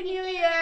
Happy New Year!